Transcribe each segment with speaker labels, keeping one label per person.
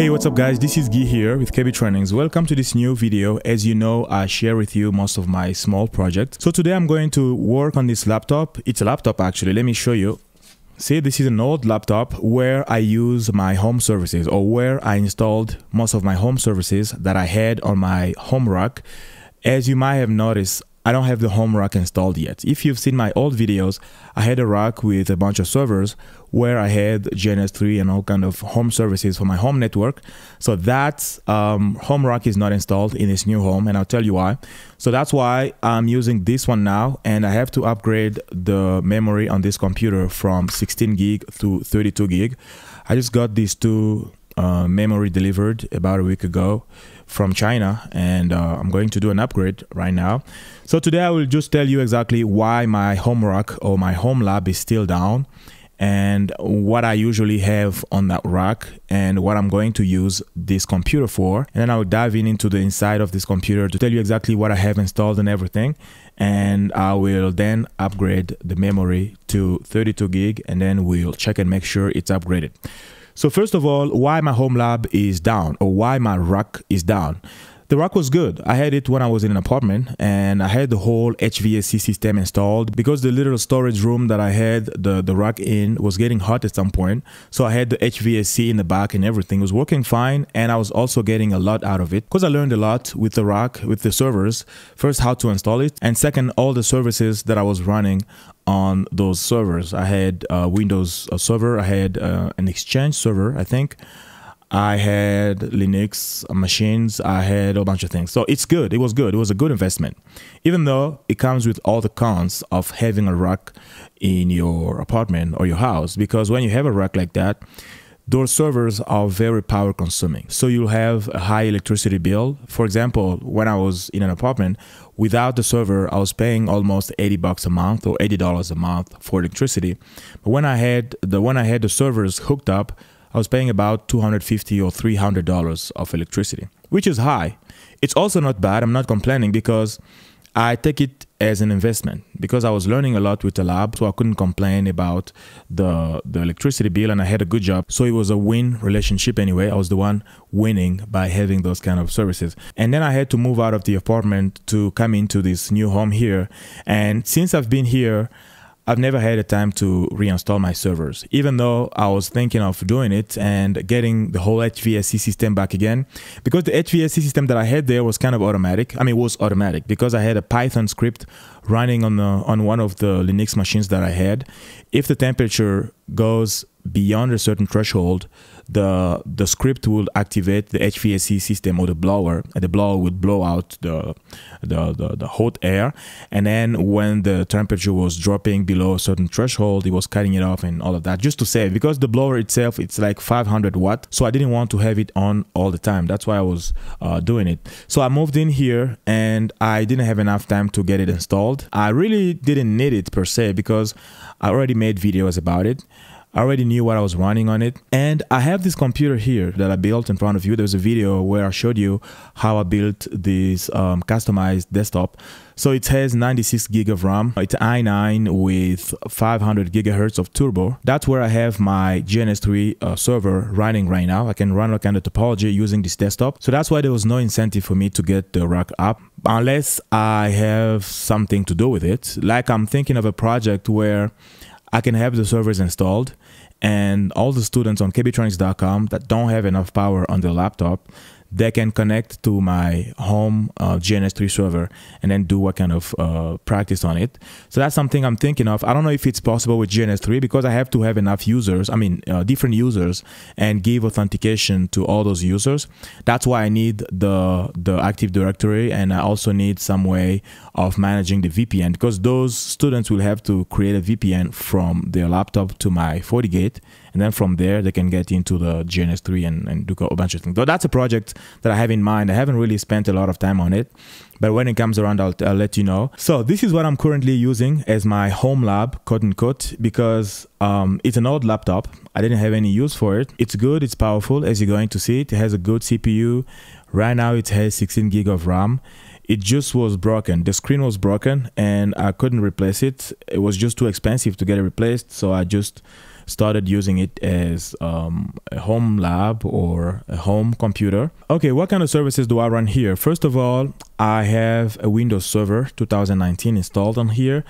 Speaker 1: Hey, what's up guys? This is Guy here with KB Trainings. Welcome to this new video. As you know, I share with you most of my small projects. So today I'm going to work on this laptop. It's a laptop actually. Let me show you. See, this is an old laptop where I use my home services or where I installed most of my home services that I had on my home rack. As you might have noticed, I don't have the home rack installed yet. If you've seen my old videos, I had a rack with a bunch of servers where I had GNS3 and all kind of home services for my home network. So that um, home rack is not installed in this new home and I'll tell you why. So that's why I'm using this one now and I have to upgrade the memory on this computer from 16 gig to 32 gig. I just got these two uh, memory delivered about a week ago from China and uh, I'm going to do an upgrade right now. So today I will just tell you exactly why my home rack or my home lab is still down and what I usually have on that rack and what I'm going to use this computer for. And then I'll dive in into the inside of this computer to tell you exactly what I have installed and everything. And I will then upgrade the memory to 32 gig and then we'll check and make sure it's upgraded. So first of all, why my home lab is down or why my rack is down. The rack was good. I had it when I was in an apartment and I had the whole HVAC system installed because the little storage room that I had the, the rack in was getting hot at some point. So I had the HVAC in the back and everything it was working fine and I was also getting a lot out of it because I learned a lot with the rack, with the servers. First, how to install it and second, all the services that I was running on those servers. I had uh, Windows server, I had uh, an Exchange server, I think. I had Linux uh, machines. I had a bunch of things. So it's good. It was good. It was a good investment. Even though it comes with all the cons of having a rack in your apartment or your house. Because when you have a rack like that, those servers are very power consuming. So you'll have a high electricity bill. For example, when I was in an apartment, without the server, I was paying almost 80 bucks a month or $80 a month for electricity. But when I had the when I had the servers hooked up, I was paying about 250 or 300 dollars of electricity, which is high. It's also not bad. I'm not complaining because I take it as an investment because I was learning a lot with the lab, so I couldn't complain about the the electricity bill, and I had a good job. So it was a win relationship anyway. I was the one winning by having those kind of services. And then I had to move out of the apartment to come into this new home here. And since I've been here, I've never had a time to reinstall my servers, even though I was thinking of doing it and getting the whole HVAC system back again. Because the HVAC system that I had there was kind of automatic. I mean, it was automatic because I had a Python script running on the on one of the Linux machines that I had. If the temperature goes beyond a certain threshold, the the script will activate the HVAC system or the blower, and the blower would blow out the, the the, the hot air. And then when the temperature was dropping below a certain threshold, it was cutting it off and all of that, just to save. Because the blower itself, it's like 500 watt, so I didn't want to have it on all the time. That's why I was uh, doing it. So I moved in here, and I didn't have enough time to get it installed. I really didn't need it per se because I already made videos about it. I already knew what I was running on it. And I have this computer here that I built in front of you. There's a video where I showed you how I built this um, customized desktop. So it has 96 gig of RAM. It's i9 with 500 gigahertz of turbo. That's where I have my GNS3 uh, server running right now. I can run a kind of topology using this desktop. So that's why there was no incentive for me to get the rack up unless I have something to do with it. Like I'm thinking of a project where I can have the servers installed and all the students on kbtrainings.com that don't have enough power on their laptop they can connect to my home uh, GNS3 server and then do a kind of uh, practice on it. So that's something I'm thinking of. I don't know if it's possible with GNS3 because I have to have enough users, I mean, uh, different users, and give authentication to all those users. That's why I need the, the Active Directory and I also need some way of managing the VPN because those students will have to create a VPN from their laptop to my FortiGate and then from there they can get into the GNS3 and, and do a bunch of things. So that's a project that I have in mind. I haven't really spent a lot of time on it, but when it comes around, I'll, I'll let you know. So this is what I'm currently using as my home lab, quote unquote, because um, it's an old laptop. I didn't have any use for it. It's good, it's powerful, as you're going to see. It has a good CPU. Right now it has 16 gig of RAM it just was broken. The screen was broken and I couldn't replace it. It was just too expensive to get it replaced. So I just started using it as um, a home lab or a home computer. Okay, what kind of services do I run here? First of all, I have a Windows Server 2019 installed on here.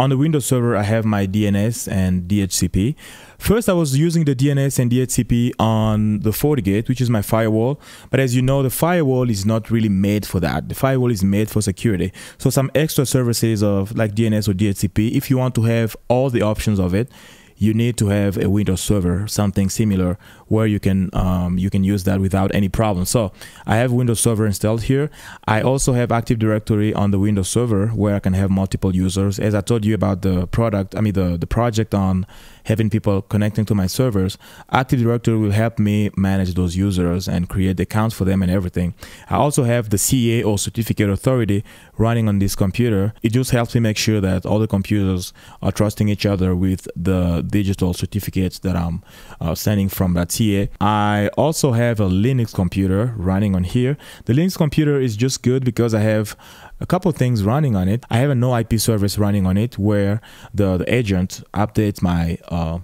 Speaker 1: On the Windows Server, I have my DNS and DHCP. First, I was using the DNS and DHCP on the FortiGate, which is my firewall. But as you know, the firewall is not really made for that. The firewall is made for security. So some extra services of like DNS or DHCP, if you want to have all the options of it, you need to have a Windows Server, something similar, where you can um, you can use that without any problem. So I have Windows Server installed here. I also have Active Directory on the Windows Server where I can have multiple users. As I told you about the product, I mean the the project on having people connecting to my servers, Active Directory will help me manage those users and create accounts for them and everything. I also have the CA or Certificate Authority running on this computer. It just helps me make sure that all the computers are trusting each other with the digital certificates that I'm uh, sending from that CA. I also have a Linux computer running on here. The Linux computer is just good because I have a couple things running on it. I have a no IP service running on it where the, the agent updates my uh,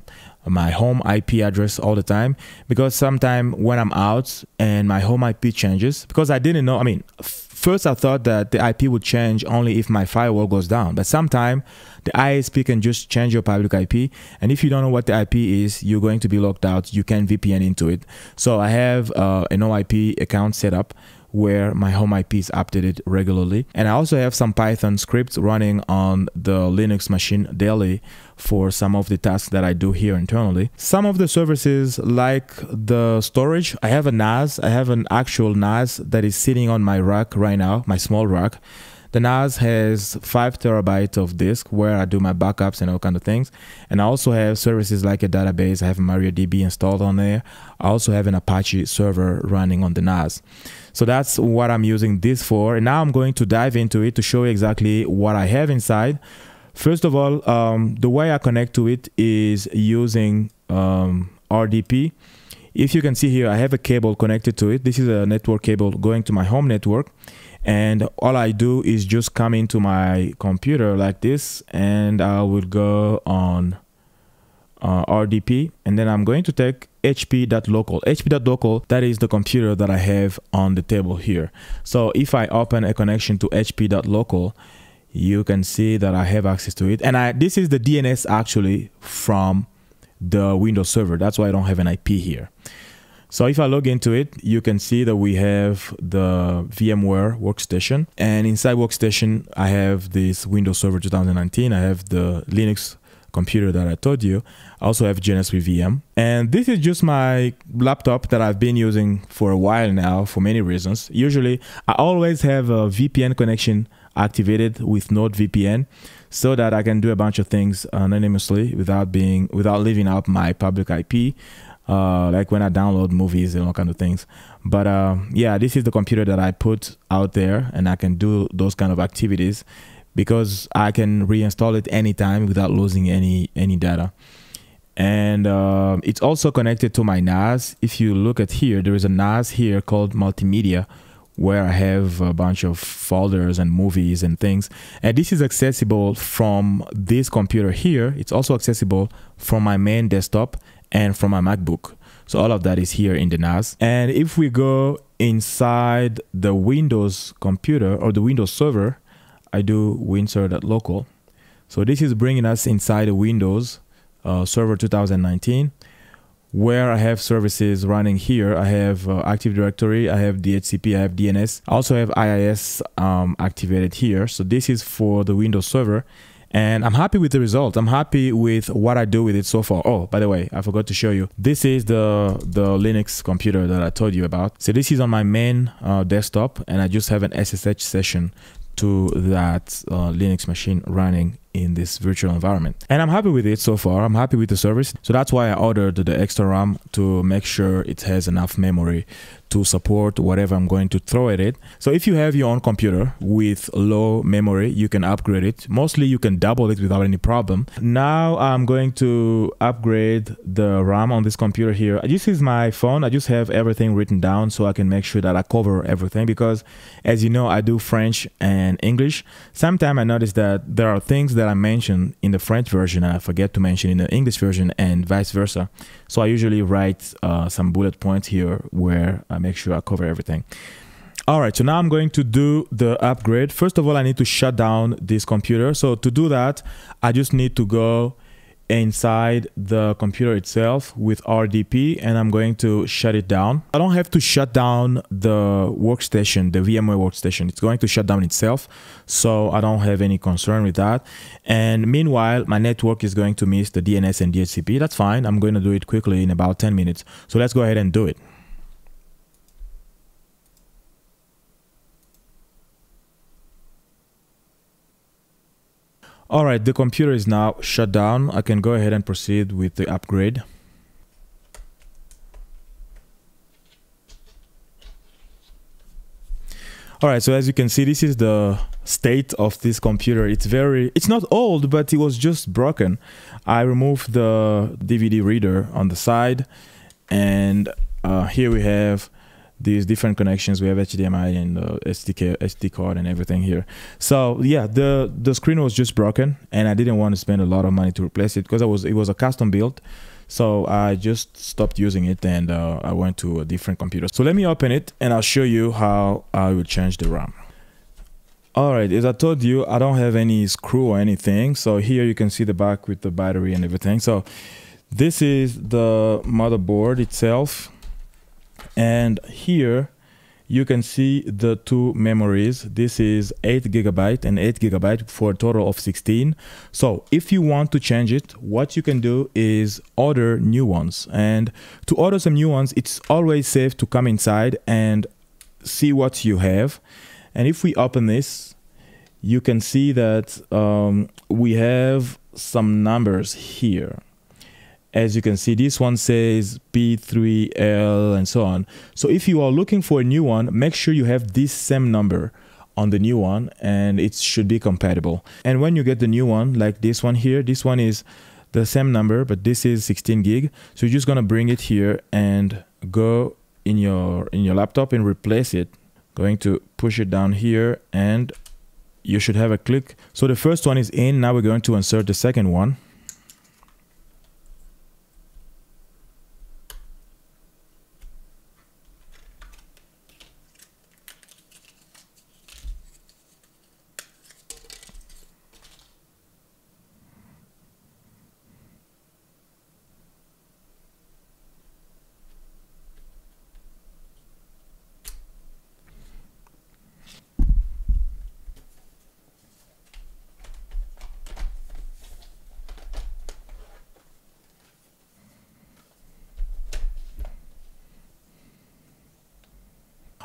Speaker 1: my home IP address all the time because sometimes when I'm out and my home IP changes because I didn't know. I mean, first I thought that the IP would change only if my firewall goes down, but sometimes the ISP can just change your public IP, and if you don't know what the IP is, you're going to be locked out. You can VPN into it. So I have uh, an No-IP account set up where my home IP is updated regularly. And I also have some Python scripts running on the Linux machine daily for some of the tasks that I do here internally. Some of the services like the storage, I have a NAS, I have an actual NAS that is sitting on my rack right now, my small rack. The NAS has five terabytes of disk where I do my backups and all kind of things. And I also have services like a database. I have MariaDB installed on there. I also have an Apache server running on the NAS. So that's what I'm using this for. And now I'm going to dive into it to show you exactly what I have inside. First of all, um, the way I connect to it is using um, RDP. If you can see here, I have a cable connected to it. This is a network cable going to my home network and all I do is just come into my computer like this and I will go on uh, RDP and then I'm going to take hp.local hp.local that is the computer that I have on the table here. So if I open a connection to hp.local you can see that I have access to it. And I this is the DNS actually from the Windows server. That's why I don't have an IP here. So if I log into it, you can see that we have the VMware workstation. And inside workstation, I have this Windows Server 2019. I have the Linux computer that I told you. I also have GNS3 VM. And this is just my laptop that I've been using for a while now for many reasons. Usually, I always have a VPN connection activated with NordVPN so that I can do a bunch of things anonymously without being without leaving out my public IP uh, like when I download movies and all kind of things. But uh, yeah, this is the computer that I put out there, and I can do those kind of activities because I can reinstall it anytime without losing any any data. And uh, it's also connected to my NAS. If you look at here, there is a NAS here called multimedia where I have a bunch of folders and movies and things. And this is accessible from this computer here. It's also accessible from my main desktop and from my MacBook. So all of that is here in the NAS. And if we go inside the Windows computer or the Windows server, I do winser.local. So this is bringing us inside the Windows uh, Server 2019 where I have services running here. I have uh, Active Directory, I have DHCP, I have DNS. I also have IIS um, activated here. So this is for the Windows Server and I'm happy with the result. I'm happy with what I do with it so far. Oh, by the way, I forgot to show you. This is the the Linux computer that I told you about. So this is on my main uh, desktop, and I just have an SSH session to that uh, Linux machine running in this virtual environment. And I'm happy with it so far. I'm happy with the service. So that's why I ordered the extra RAM to make sure it has enough memory to support whatever I'm going to throw at it. So if you have your own computer with low memory, you can upgrade it. Mostly you can double it without any problem. Now I'm going to upgrade the RAM on this computer here. This is my phone. I just have everything written down so I can make sure that I cover everything because as you know, I do French and English. Sometimes I notice that there are things that that I mentioned in the French version I forget to mention in the English version and vice versa. So I usually write uh, some bullet points here where I make sure I cover everything. All right, so now I'm going to do the upgrade. First of all, I need to shut down this computer. So to do that, I just need to go inside the computer itself with RDP and I'm going to shut it down. I don't have to shut down the workstation, the VMware workstation. It's going to shut down itself. So I don't have any concern with that. And meanwhile, my network is going to miss the DNS and DHCP. That's fine. I'm going to do it quickly in about 10 minutes. So let's go ahead and do it. All right, the computer is now shut down. I can go ahead and proceed with the upgrade. All right, so as you can see, this is the state of this computer. It's very, it's not old, but it was just broken. I removed the DVD reader on the side and uh, here we have these different connections. We have HDMI and uh, SDK, SD card and everything here. So yeah, the the screen was just broken, and I didn't want to spend a lot of money to replace it because I was it was a custom build. So I just stopped using it and uh, I went to a different computer. So let me open it and I'll show you how I will change the RAM. Alright, as I told you, I don't have any screw or anything. So here you can see the back with the battery and everything. So this is the motherboard itself and here you can see the two memories. This is 8 gigabyte and 8 gigabyte for a total of 16 so if you want to change it what you can do is order new ones. And to order some new ones it's always safe to come inside and see what you have. And if we open this you can see that um, we have some numbers here as you can see this one says p3l and so on. So if you are looking for a new one make sure you have this same number on the new one and it should be compatible. And when you get the new one like this one here this one is the same number but this is 16 gig. So you're just gonna bring it here and go in your in your laptop and replace it. Going to push it down here and you should have a click. So the first one is in. Now we're going to insert the second one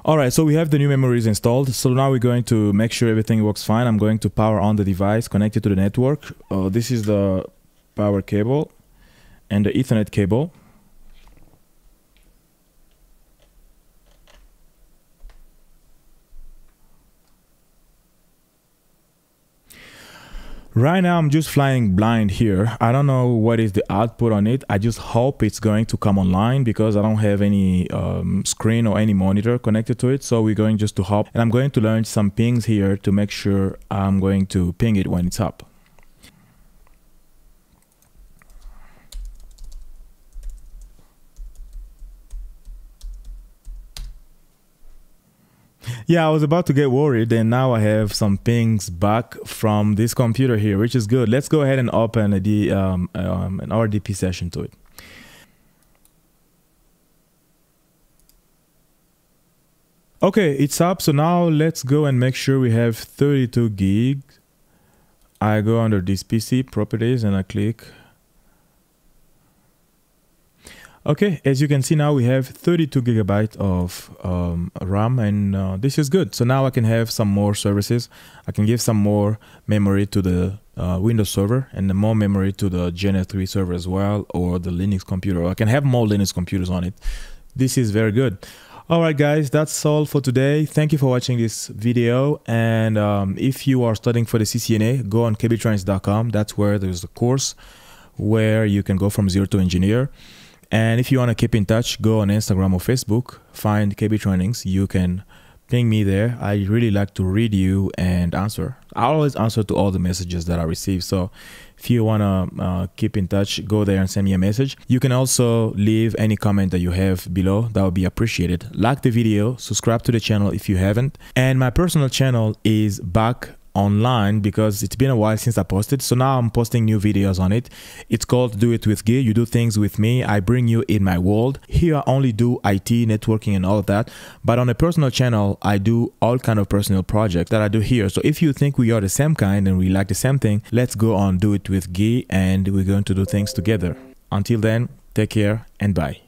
Speaker 1: All right, so we have the new memories installed. So now we're going to make sure everything works fine. I'm going to power on the device connected to the network. Uh, this is the power cable and the ethernet cable. Right now, I'm just flying blind here. I don't know what is the output on it. I just hope it's going to come online because I don't have any um, screen or any monitor connected to it. So we're going just to hop and I'm going to learn some pings here to make sure I'm going to ping it when it's up. Yeah, I was about to get worried, and now I have some pings back from this computer here, which is good. Let's go ahead and open D, um, um, an RDP session to it. Okay, it's up. So now let's go and make sure we have 32 gigs. I go under this PC properties and I click Okay, as you can see now we have 32 gigabyte of um, RAM and uh, this is good. So now I can have some more services. I can give some more memory to the uh, Windows server and more memory to the GNS3 server as well or the Linux computer. I can have more Linux computers on it. This is very good. All right, guys, that's all for today. Thank you for watching this video. And um, if you are studying for the CCNA, go on kbtrainings.com. That's where there's a course where you can go from zero to engineer. And if you want to keep in touch, go on Instagram or Facebook, find KB Trainings. You can ping me there. I really like to read you and answer. I always answer to all the messages that I receive. So if you want to uh, keep in touch, go there and send me a message. You can also leave any comment that you have below. That would be appreciated. Like the video, subscribe to the channel if you haven't. And my personal channel is back online because it's been a while since I posted. So now I'm posting new videos on it. It's called Do It With Guy. You do things with me. I bring you in my world. Here I only do IT, networking and all of that. But on a personal channel, I do all kind of personal projects that I do here. So if you think we are the same kind and we like the same thing, let's go on Do It With Guy and we're going to do things together. Until then, take care and bye.